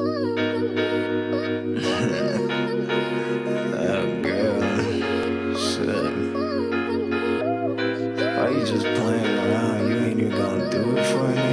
oh, girl. Shit. Why you just playing around? You ain't even gonna do it for me?